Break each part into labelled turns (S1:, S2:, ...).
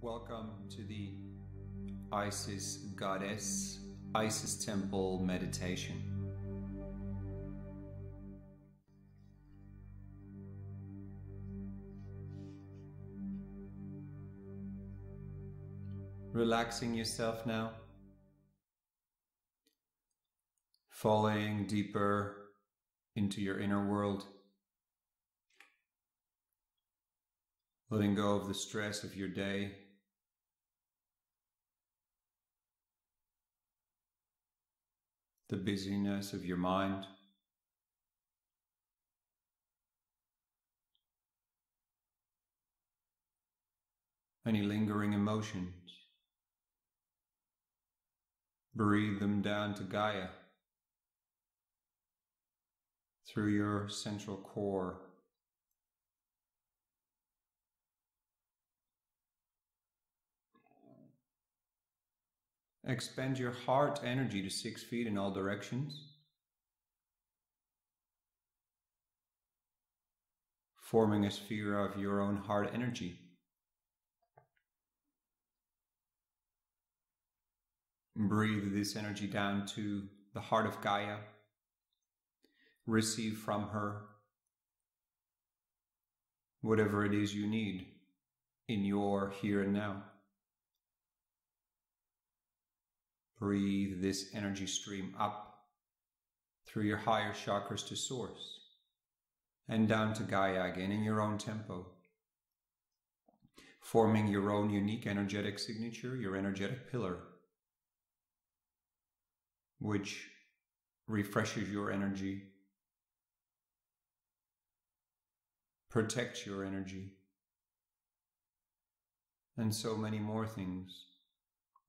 S1: Welcome to the Isis Goddess Isis Temple Meditation. Relaxing yourself now. Falling deeper into your inner world. Letting go of the stress of your day. The busyness of your mind. Any lingering emotions. Breathe them down to Gaia through your central core. Expend your heart energy to six feet in all directions. Forming a sphere of your own heart energy. Breathe this energy down to the heart of Gaia. Receive from her whatever it is you need in your here and now. Breathe this energy stream up through your higher chakras to source and down to Gaia again in your own tempo, forming your own unique energetic signature, your energetic pillar, which refreshes your energy, protects your energy, and so many more things.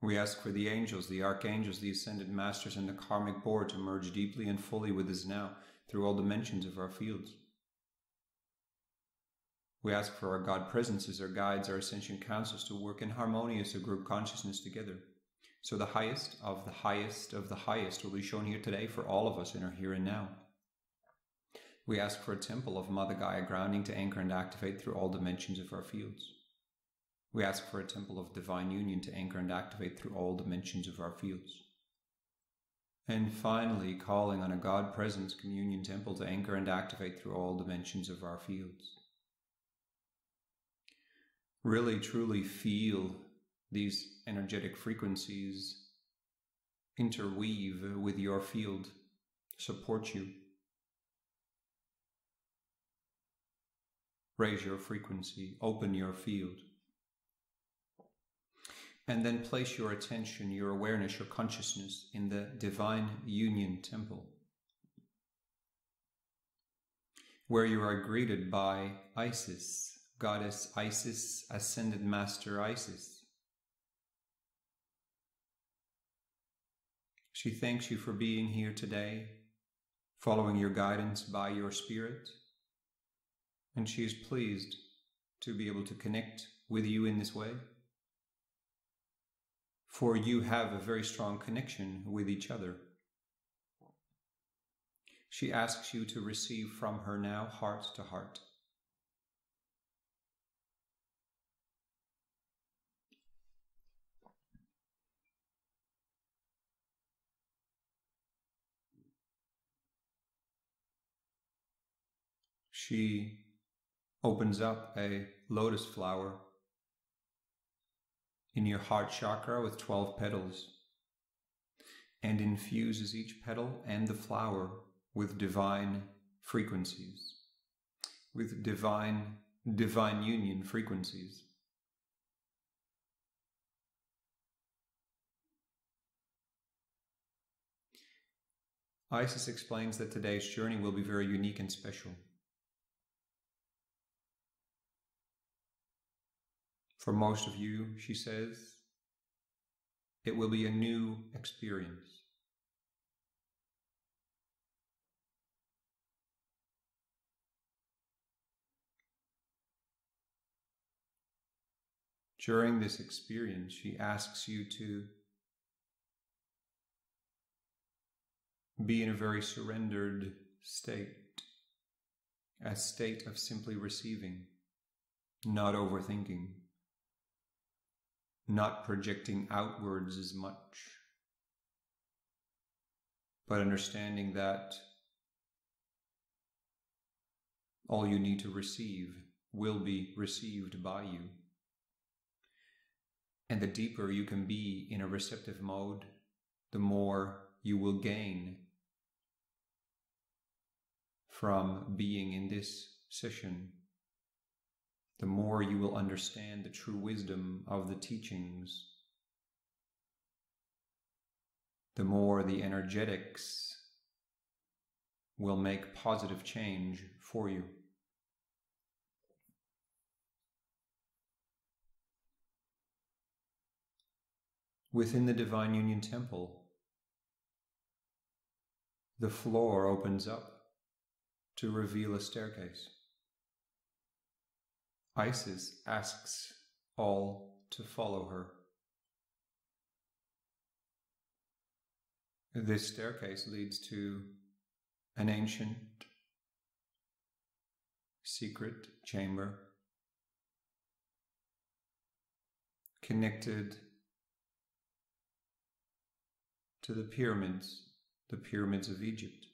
S1: We ask for the angels, the archangels, the ascended masters, and the karmic board to merge deeply and fully with us now through all dimensions of our fields. We ask for our God presences, our guides, our ascension councils to work in harmonious or group consciousness together. So the highest of the highest of the highest will be shown here today for all of us in our here and now. We ask for a temple of Mother Gaia grounding to anchor and activate through all dimensions of our fields. We ask for a temple of divine union to anchor and activate through all dimensions of our fields. And finally, calling on a God Presence Communion Temple to anchor and activate through all dimensions of our fields. Really, truly feel these energetic frequencies interweave with your field, support you. Raise your frequency, open your field and then place your attention, your awareness, your consciousness in the Divine Union Temple, where you are greeted by Isis, Goddess Isis, Ascended Master Isis. She thanks you for being here today, following your guidance by your spirit, and she is pleased to be able to connect with you in this way for you have a very strong connection with each other. She asks you to receive from her now heart to heart. She opens up a lotus flower in your heart chakra with 12 petals and infuses each petal and the flower with divine frequencies, with divine, divine union frequencies. Isis explains that today's journey will be very unique and special. For most of you, she says, it will be a new experience. During this experience, she asks you to be in a very surrendered state, a state of simply receiving, not overthinking. Not projecting outwards as much, but understanding that all you need to receive will be received by you. And the deeper you can be in a receptive mode, the more you will gain from being in this session, the more you will understand the true wisdom of the teachings, the more the energetics will make positive change for you. Within the Divine Union Temple, the floor opens up to reveal a staircase. Isis asks all to follow her. This staircase leads to an ancient secret chamber connected to the pyramids, the pyramids of Egypt.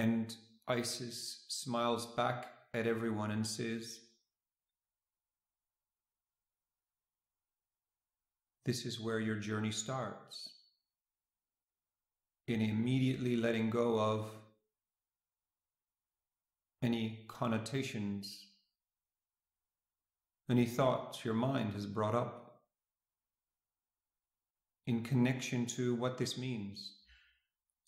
S1: And Isis smiles back at everyone and says, This is where your journey starts. In immediately letting go of any connotations any thoughts your mind has brought up in connection to what this means.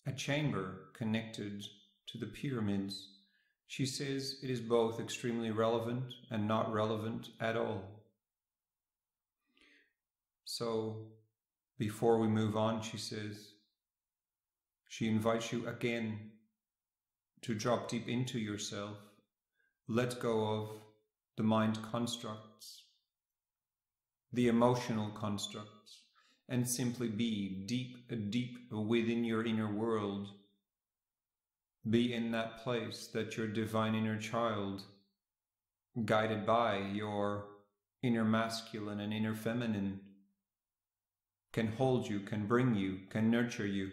S1: A chamber connected to the pyramids. She says it is both extremely relevant and not relevant at all. So, before we move on, she says, she invites you again to drop deep into yourself, let go of the mind constructs, the emotional constructs, and simply be deep, deep within your inner world. Be in that place that your divine inner child, guided by your inner masculine and inner feminine, can hold you, can bring you, can nurture you.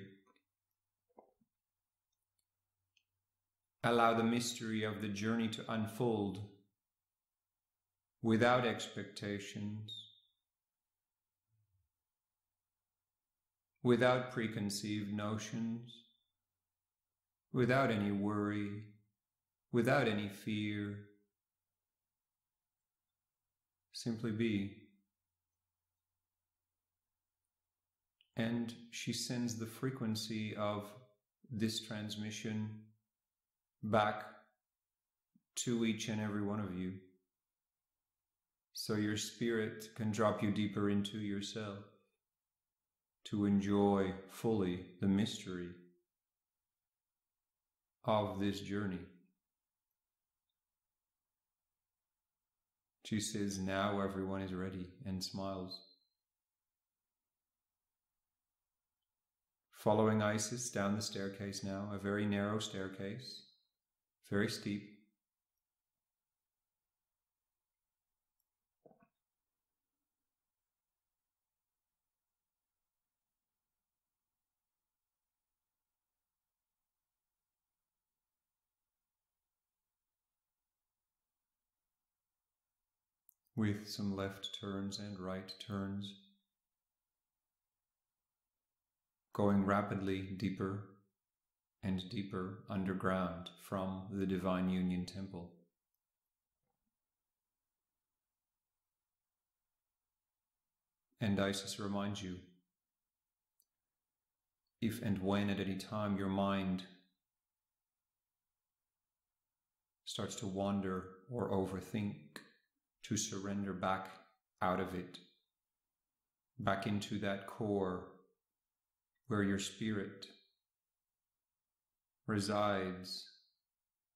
S1: Allow the mystery of the journey to unfold without expectations, without preconceived notions, without any worry, without any fear. Simply be. And she sends the frequency of this transmission back to each and every one of you so your spirit can drop you deeper into yourself to enjoy fully the mystery of this journey. She says, Now everyone is ready and smiles. Following Isis down the staircase now, a very narrow staircase, very steep. With some left turns and right turns, going rapidly deeper and deeper underground from the Divine Union Temple. And Isis reminds you if and when at any time your mind starts to wander or overthink, to surrender back out of it, back into that core where your spirit resides,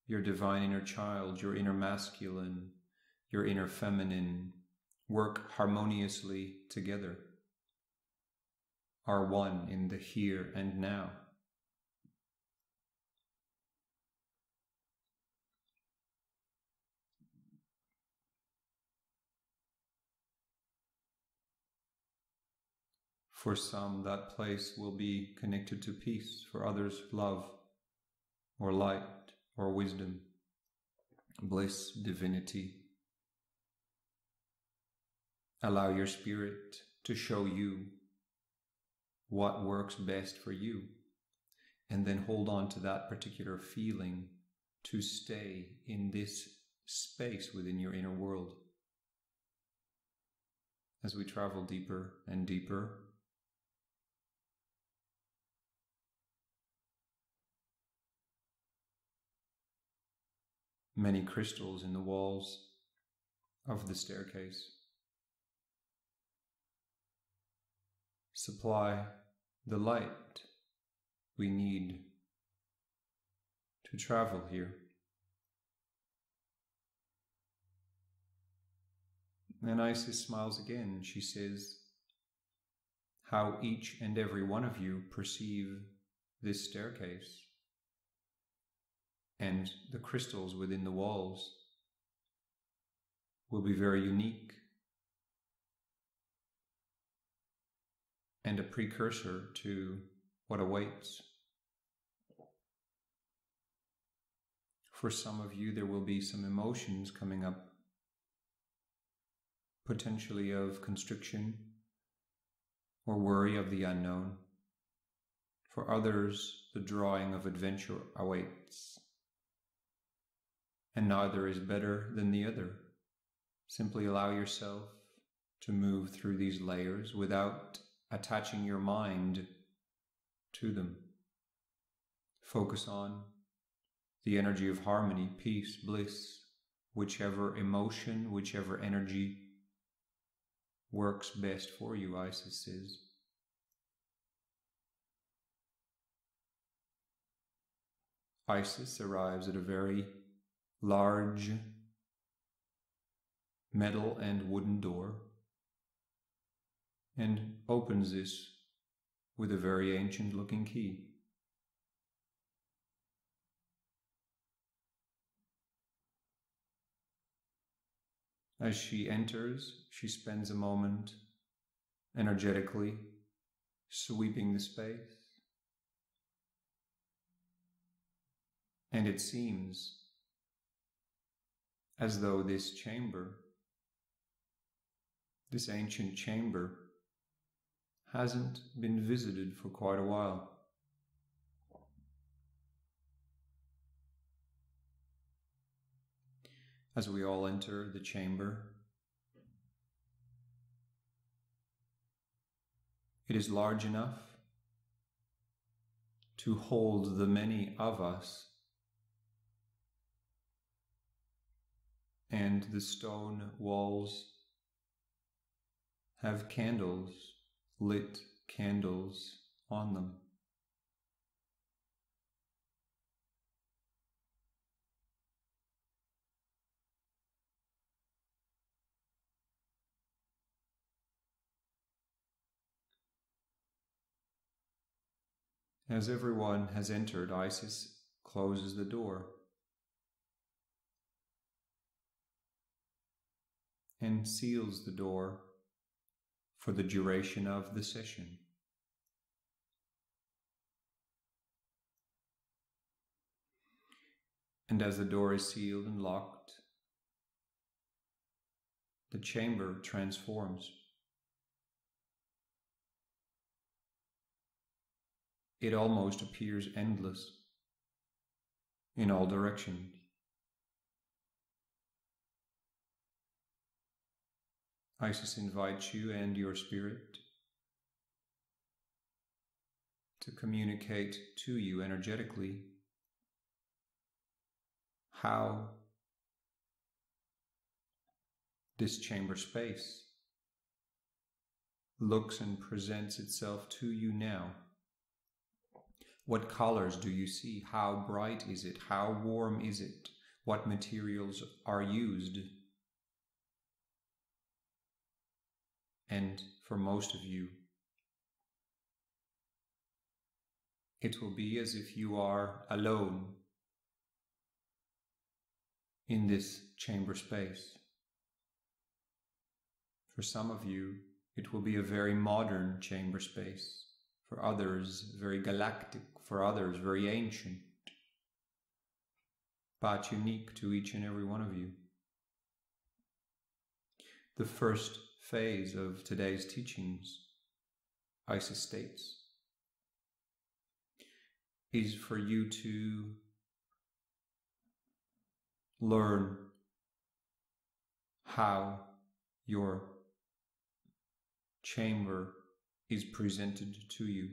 S1: your divine inner child, your inner masculine, your inner feminine, work harmoniously together, are one in the here and now. For some, that place will be connected to peace. For others, love, or light, or wisdom, bliss, divinity. Allow your spirit to show you what works best for you, and then hold on to that particular feeling to stay in this space within your inner world. As we travel deeper and deeper, many crystals in the walls of the staircase supply the light we need to travel here. And Isis smiles again. She says, How each and every one of you perceive this staircase and the crystals within the walls will be very unique and a precursor to what awaits. For some of you, there will be some emotions coming up, potentially of constriction or worry of the unknown. For others, the drawing of adventure awaits. And neither is better than the other. Simply allow yourself to move through these layers without attaching your mind to them. Focus on the energy of harmony, peace, bliss, whichever emotion, whichever energy works best for you, Isis says. Isis arrives at a very large metal and wooden door and opens this with a very ancient looking key. As she enters, she spends a moment energetically sweeping the space. And it seems as though this chamber, this ancient chamber, hasn't been visited for quite a while. As we all enter the chamber, it is large enough to hold the many of us and the stone walls have candles lit candles on them. As everyone has entered, Isis closes the door and seals the door for the duration of the session. And as the door is sealed and locked, the chamber transforms. It almost appears endless in all directions. Isis invites you and your spirit to communicate to you energetically how this chamber space looks and presents itself to you now. What colors do you see? How bright is it? How warm is it? What materials are used? And for most of you, it will be as if you are alone in this chamber space. For some of you, it will be a very modern chamber space. For others, very galactic. For others, very ancient. But unique to each and every one of you. The first phase of today's teachings, Isis states, is for you to learn how your chamber is presented to you.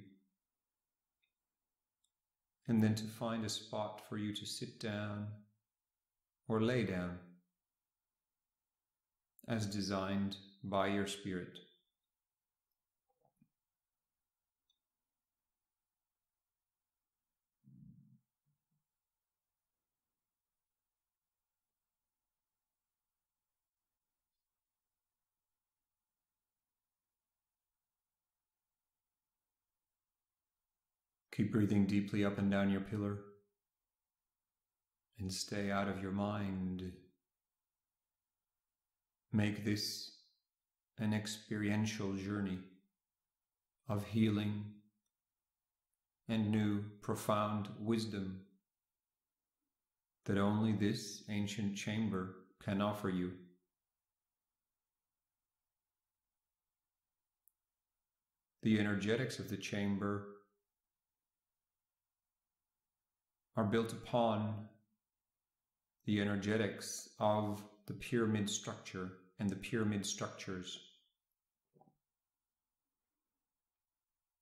S1: And then to find a spot for you to sit down or lay down as designed by your spirit. Keep breathing deeply up and down your pillar and stay out of your mind. Make this an experiential journey of healing and new profound wisdom that only this ancient chamber can offer you. The energetics of the chamber are built upon the energetics of the pyramid structure and the pyramid structures.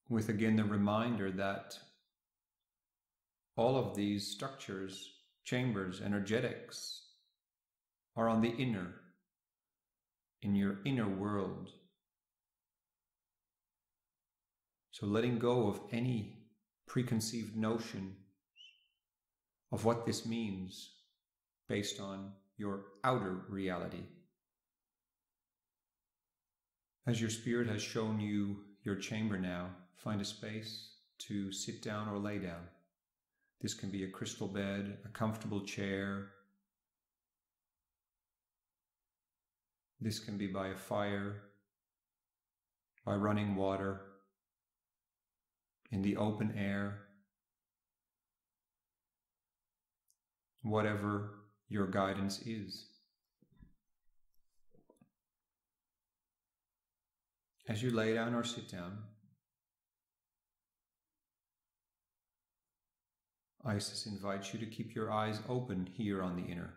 S1: With again the reminder that all of these structures, chambers, energetics are on the inner, in your inner world. So letting go of any preconceived notion of what this means based on your outer reality. As your spirit has shown you your chamber now, find a space to sit down or lay down. This can be a crystal bed, a comfortable chair. This can be by a fire, by running water, in the open air, whatever your guidance is. As you lay down or sit down, Isis invites you to keep your eyes open here on the inner.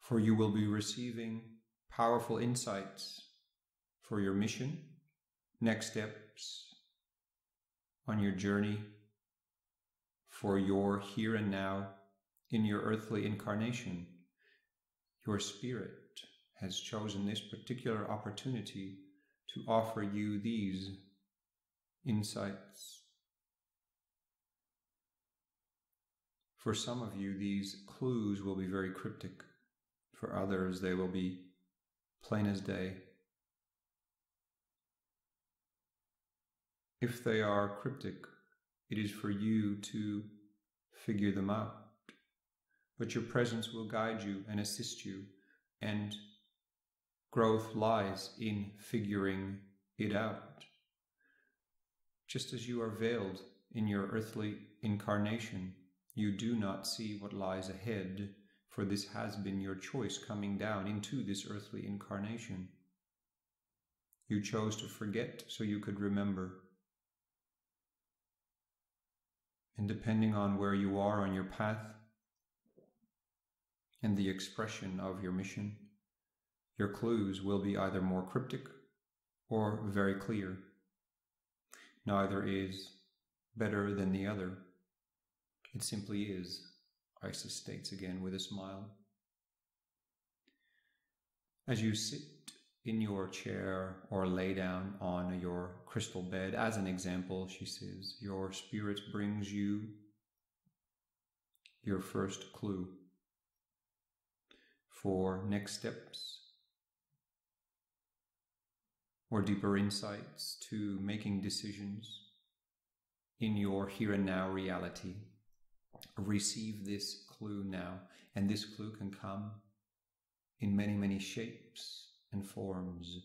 S1: For you will be receiving powerful insights for your mission next steps on your journey for your here and now in your earthly incarnation. Your spirit has chosen this particular opportunity to offer you these insights. For some of you, these clues will be very cryptic. For others, they will be plain as day. If they are cryptic, it is for you to figure them out. But your presence will guide you and assist you, and growth lies in figuring it out. Just as you are veiled in your earthly incarnation, you do not see what lies ahead, for this has been your choice coming down into this earthly incarnation. You chose to forget so you could remember. And depending on where you are on your path and the expression of your mission, your clues will be either more cryptic or very clear. Neither is better than the other. It simply is, Isis states again with a smile. As you sit in your chair or lay down on your crystal bed. As an example, she says, your spirit brings you your first clue for next steps or deeper insights to making decisions in your here and now reality. receive this clue now. And this clue can come in many, many shapes and forms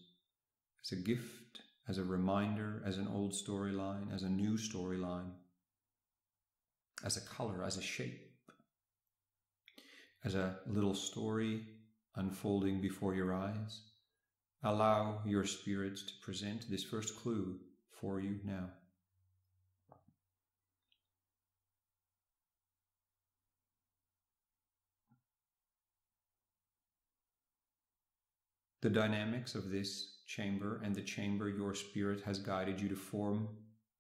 S1: as a gift, as a reminder, as an old storyline, as a new storyline, as a color, as a shape, as a little story unfolding before your eyes. Allow your spirit to present this first clue for you now. The dynamics of this chamber and the chamber your spirit has guided you to form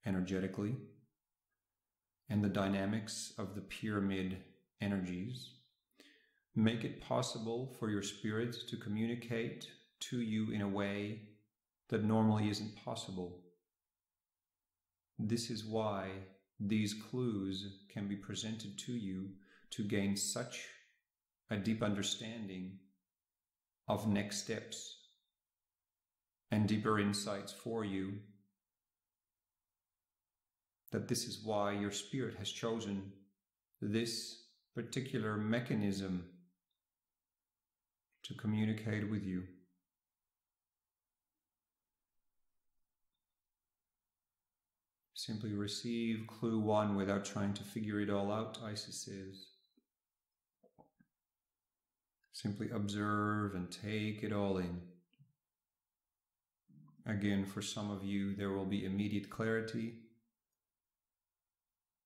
S1: energetically, and the dynamics of the pyramid energies make it possible for your spirit to communicate to you in a way that normally isn't possible. This is why these clues can be presented to you to gain such a deep understanding of next steps and deeper insights for you. That this is why your spirit has chosen this particular mechanism to communicate with you. Simply receive clue one without trying to figure it all out, Isis says. Simply observe and take it all in. Again, for some of you, there will be immediate clarity.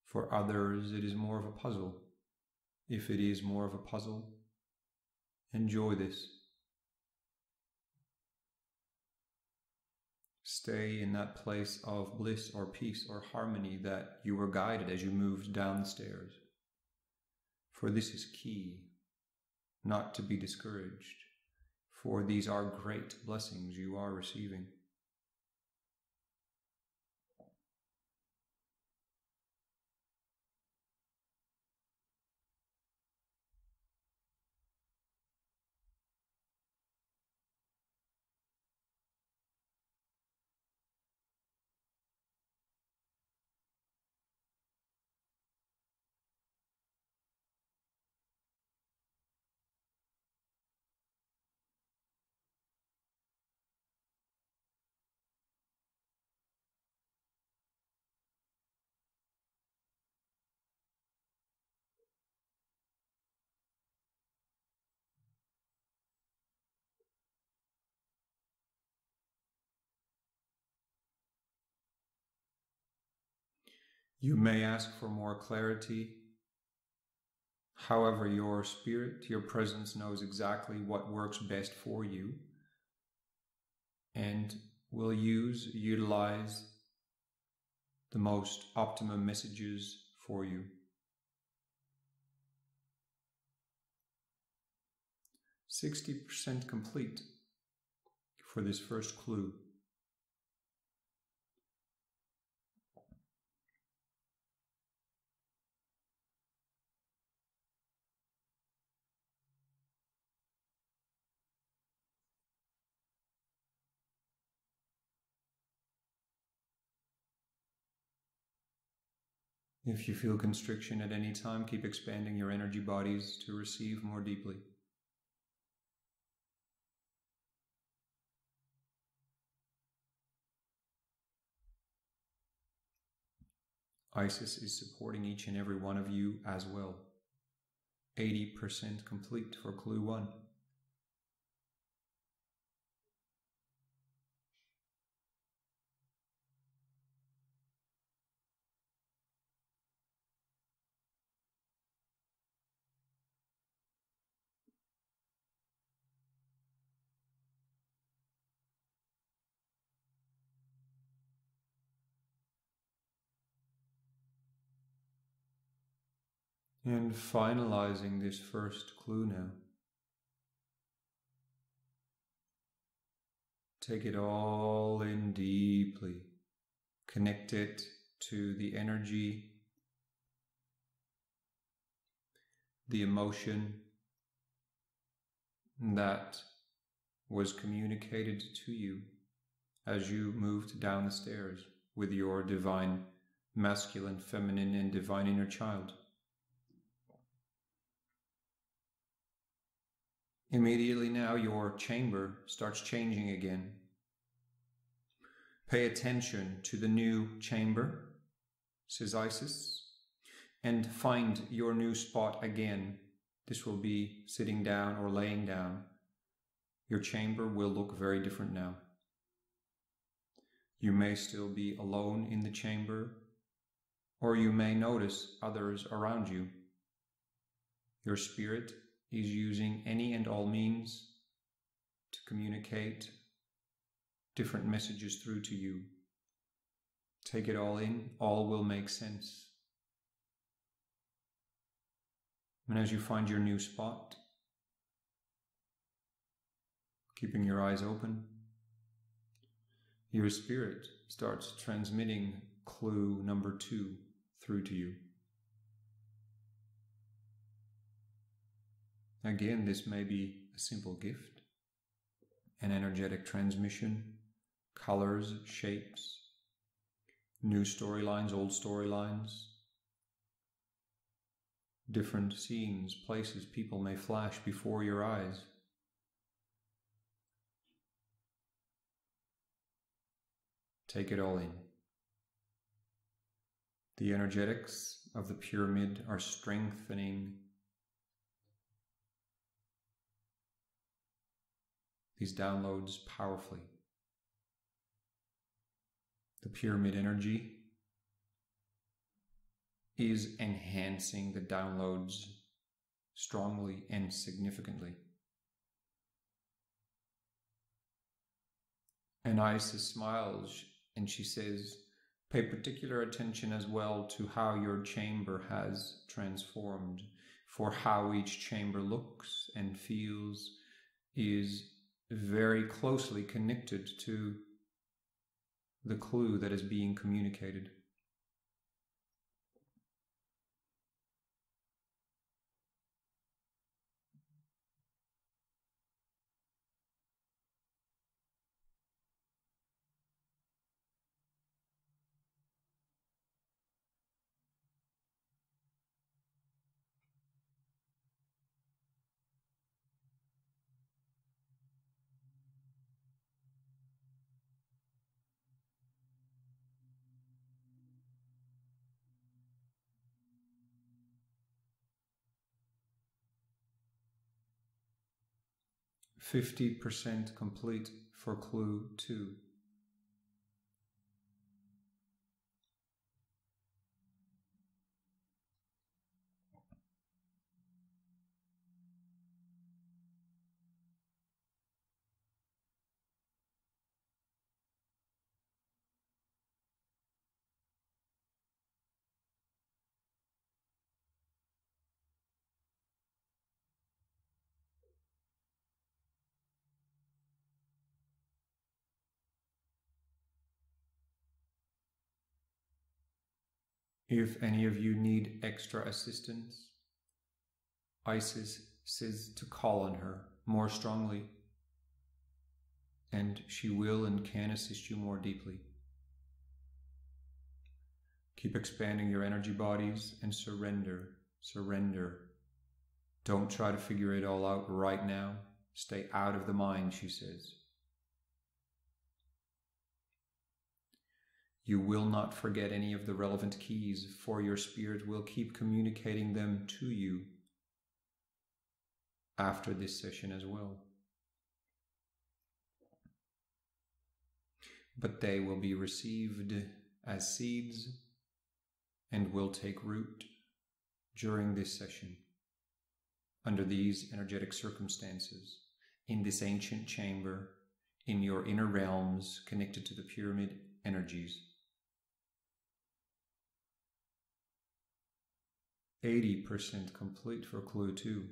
S1: For others, it is more of a puzzle. If it is more of a puzzle, enjoy this. Stay in that place of bliss or peace or harmony that you were guided as you moved down the stairs. For this is key not to be discouraged, for these are great blessings you are receiving. You may ask for more clarity. However, your spirit, your presence knows exactly what works best for you and will use, utilize the most optimum messages for you. Sixty percent complete for this first clue. If you feel constriction at any time, keep expanding your energy bodies to receive more deeply. Isis is supporting each and every one of you as well. 80% complete for clue 1. And finalizing this first clue now. Take it all in deeply. Connect it to the energy, the emotion that was communicated to you as you moved down the stairs with your divine masculine, feminine, and divine inner child. Immediately now, your chamber starts changing again. Pay attention to the new chamber, says Isis, and find your new spot again. This will be sitting down or laying down. Your chamber will look very different now. You may still be alone in the chamber, or you may notice others around you. Your spirit is using any and all means to communicate different messages through to you. Take it all in, all will make sense. And as you find your new spot, keeping your eyes open, your spirit starts transmitting clue number two through to you. Again, this may be a simple gift, an energetic transmission, colors, shapes, new storylines, old storylines, different scenes, places, people may flash before your eyes. Take it all in. The energetics of the pyramid are strengthening these downloads powerfully. The pyramid energy is enhancing the downloads strongly and significantly. And Isis smiles and she says, Pay particular attention as well to how your chamber has transformed, for how each chamber looks and feels is very closely connected to the clue that is being communicated. 50% complete for clue 2. If any of you need extra assistance, Isis says to call on her more strongly, and she will and can assist you more deeply. Keep expanding your energy bodies and surrender, surrender. Don't try to figure it all out right now. Stay out of the mind, she says. You will not forget any of the relevant keys, for your spirit will keep communicating them to you after this session as well. But they will be received as seeds and will take root during this session under these energetic circumstances in this ancient chamber in your inner realms connected to the pyramid energies. 80% complete for clue 2.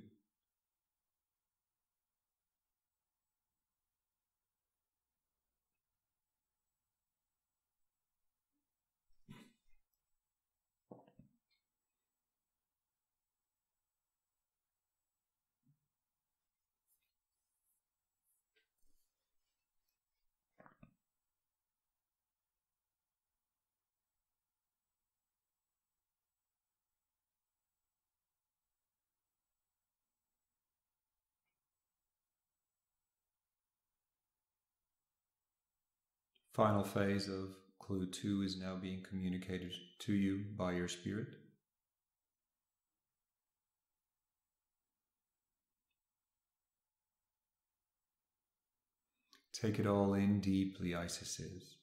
S1: Final phase of clue two is now being communicated to you by your spirit. Take it all in deeply, Isis says.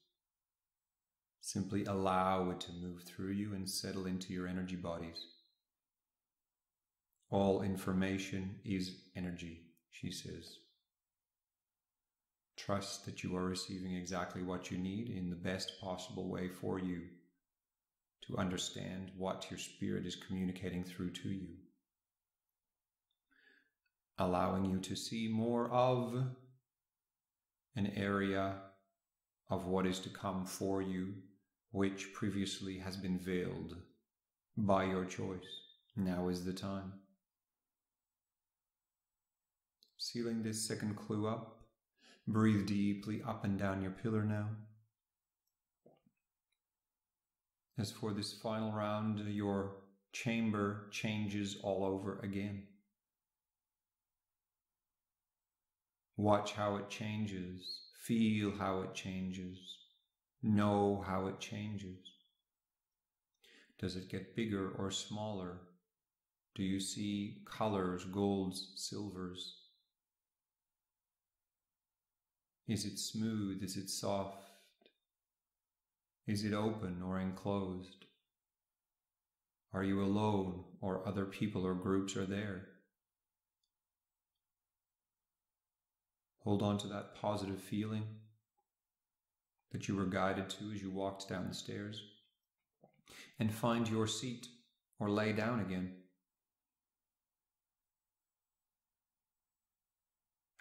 S1: Simply allow it to move through you and settle into your energy bodies. All information is energy, she says. Trust that you are receiving exactly what you need in the best possible way for you to understand what your spirit is communicating through to you. Allowing you to see more of an area of what is to come for you, which previously has been veiled by your choice. Now is the time. Sealing this second clue up, breathe deeply up and down your pillar now. As for this final round, your chamber changes all over again. Watch how it changes, feel how it changes, know how it changes. Does it get bigger or smaller? Do you see colors, golds, silvers? Is it smooth? Is it soft? Is it open or enclosed? Are you alone or other people or groups are there? Hold on to that positive feeling that you were guided to as you walked down the stairs. And find your seat or lay down again.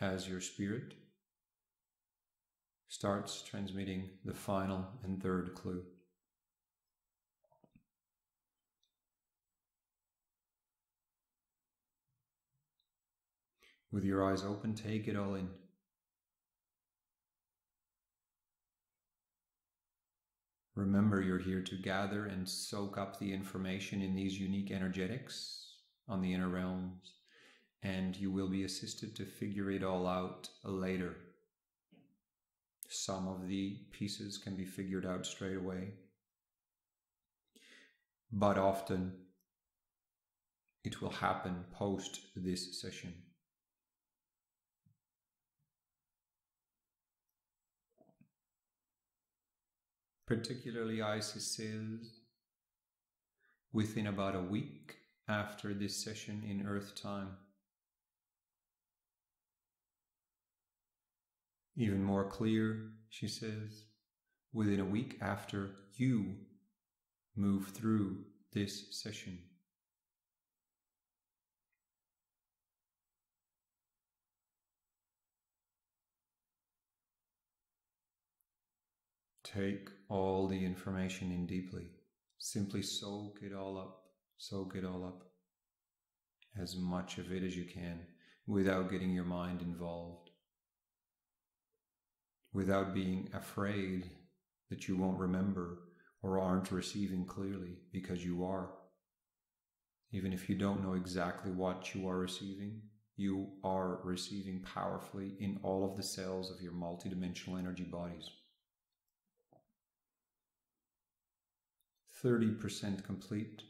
S1: As your spirit starts transmitting the final and third clue. With your eyes open, take it all in. Remember, you're here to gather and soak up the information in these unique energetics on the inner realms, and you will be assisted to figure it all out later. Some of the pieces can be figured out straight away, but often it will happen post this session. particularly Isis says within about a week after this session in Earth time. Even more clear, she says, within a week after you move through this session. Take all the information in deeply. Simply soak it all up, soak it all up. As much of it as you can without getting your mind involved. Without being afraid that you won't remember or aren't receiving clearly because you are. Even if you don't know exactly what you are receiving, you are receiving powerfully in all of the cells of your multidimensional energy bodies. 30% complete.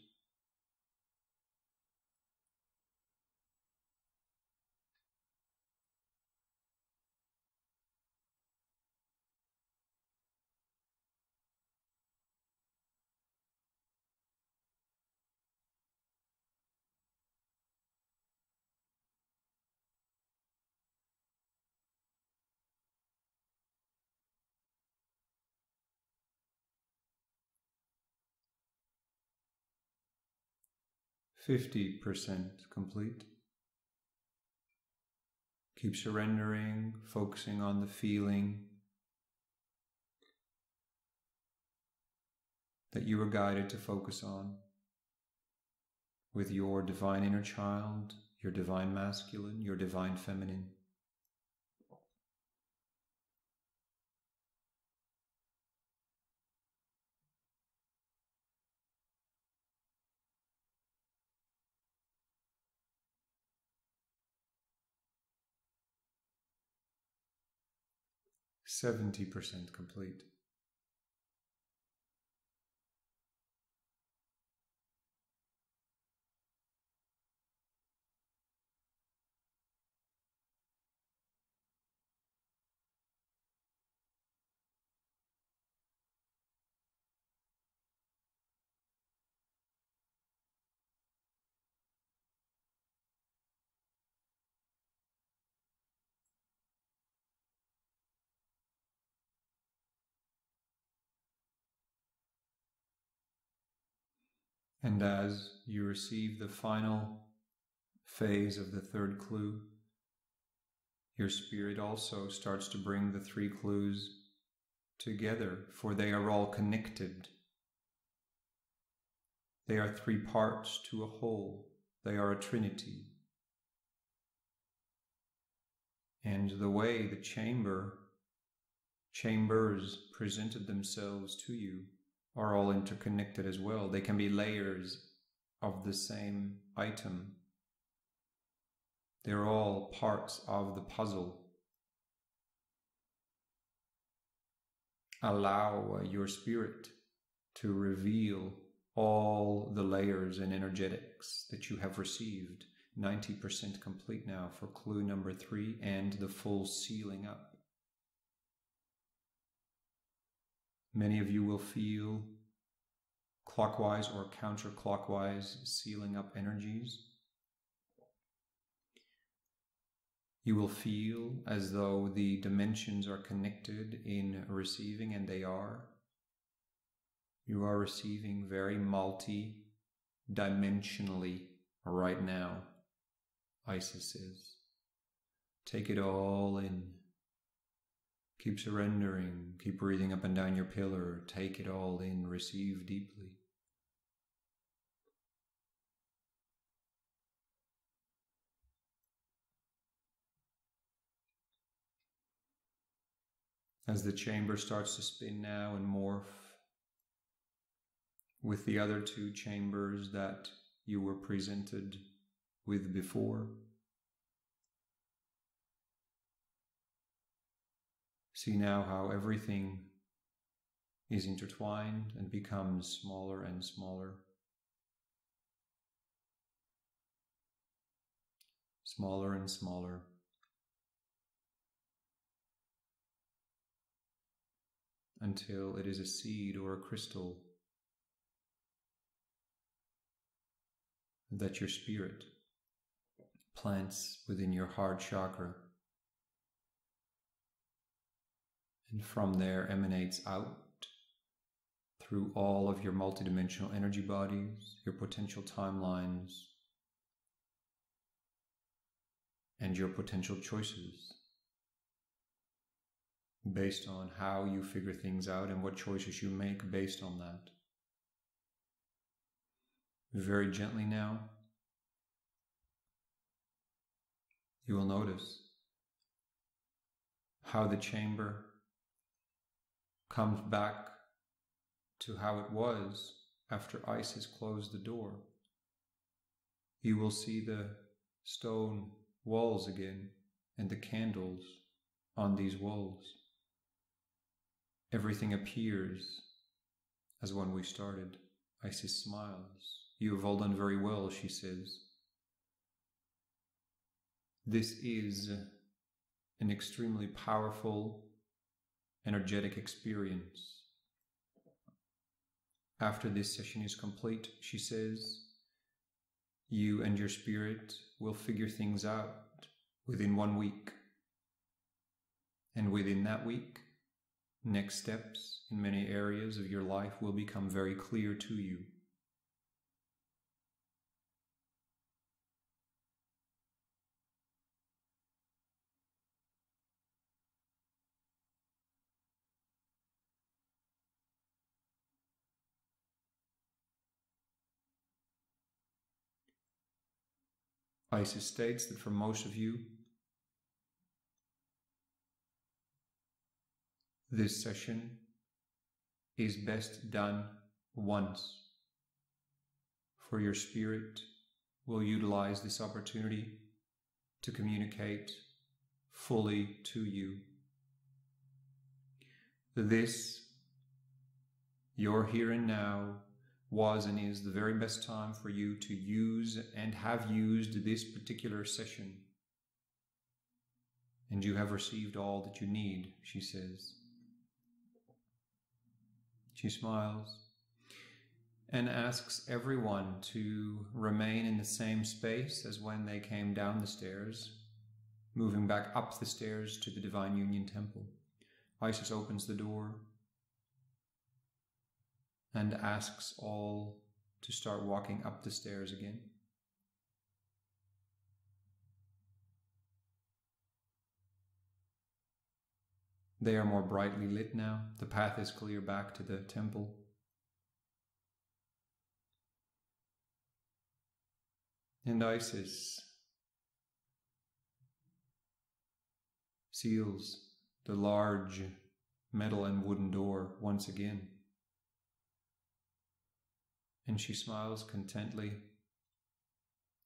S1: Fifty percent complete. Keep surrendering, focusing on the feeling that you were guided to focus on with your divine inner child, your divine masculine, your divine feminine. 70% complete. And as you receive the final phase of the third clue, your spirit also starts to bring the three clues together, for they are all connected. They are three parts to a whole, they are a trinity. And the way the chamber, chambers presented themselves to you are all interconnected as well. They can be layers of the same item. They're all parts of the puzzle. Allow uh, your spirit to reveal all the layers and energetics that you have received. 90% complete now for clue number three and the full sealing up. Many of you will feel clockwise or counterclockwise sealing up energies. You will feel as though the dimensions are connected in receiving, and they are. You are receiving very multi dimensionally right now, Isis says. Take it all in. Keep surrendering, keep breathing up and down your pillar, take it all in, receive deeply. As the chamber starts to spin now and morph with the other two chambers that you were presented with before. See now how everything is intertwined and becomes smaller and smaller. Smaller and smaller. Until it is a seed or a crystal that your spirit plants within your heart chakra. And from there emanates out through all of your multidimensional energy bodies, your potential timelines, and your potential choices based on how you figure things out and what choices you make based on that. Very gently now, you will notice how the chamber comes back to how it was after Isis closed the door. You will see the stone walls again and the candles on these walls. Everything appears as when we started. Isis smiles. You have all done very well, she says. This is an extremely powerful energetic experience. After this session is complete, she says, you and your spirit will figure things out within one week. And within that week, next steps in many areas of your life will become very clear to you. Isis states that for most of you, this session is best done once. For your spirit will utilize this opportunity to communicate fully to you This, your here and now, was and is the very best time for you to use and have used this particular session. And you have received all that you need, she says. She smiles and asks everyone to remain in the same space as when they came down the stairs, moving back up the stairs to the Divine Union Temple. Isis opens the door and asks all to start walking up the stairs again. They are more brightly lit now. The path is clear back to the temple. And Isis seals the large metal and wooden door once again. And she smiles contently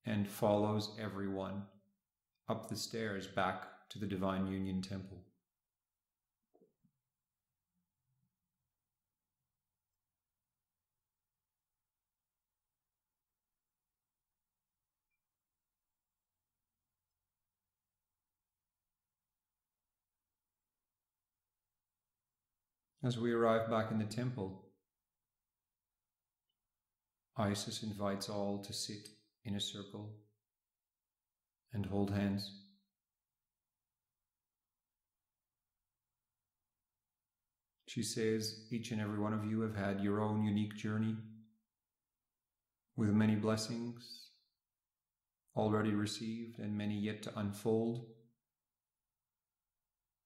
S1: and follows everyone up the stairs back to the Divine Union Temple. As we arrive back in the temple, Isis invites all to sit in a circle and hold hands. She says, Each and every one of you have had your own unique journey with many blessings already received and many yet to unfold.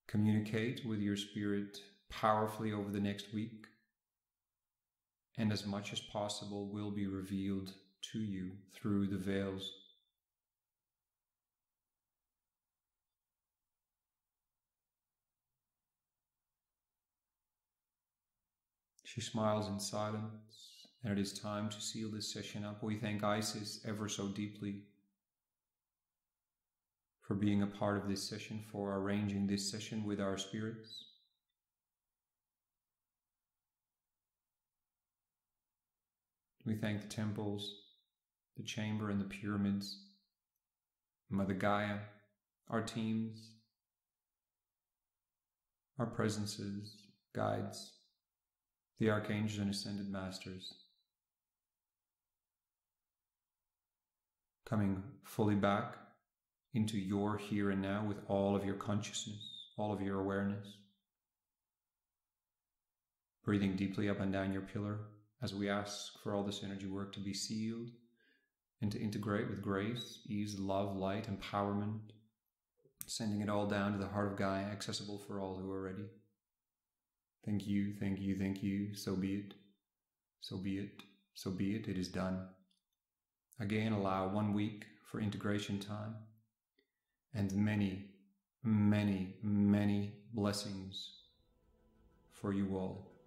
S1: Communicate with your spirit powerfully over the next week, and as much as possible will be revealed to you through the veils. She smiles in silence, and it is time to seal this session up. We thank Isis ever so deeply for being a part of this session, for arranging this session with our spirits. We thank the temples, the chamber, and the pyramids, Mother Gaia, our teams, our presences, guides, the archangels and ascended masters, coming fully back into your here and now with all of your consciousness, all of your awareness. Breathing deeply up and down your pillar as we ask for all this energy work to be sealed and to integrate with grace, ease, love, light, empowerment, sending it all down to the heart of Gaia, accessible for all who are ready. Thank you, thank you, thank you. So be it. So be it. So be it. It is done. Again, allow one week for integration time and many, many, many blessings for you all.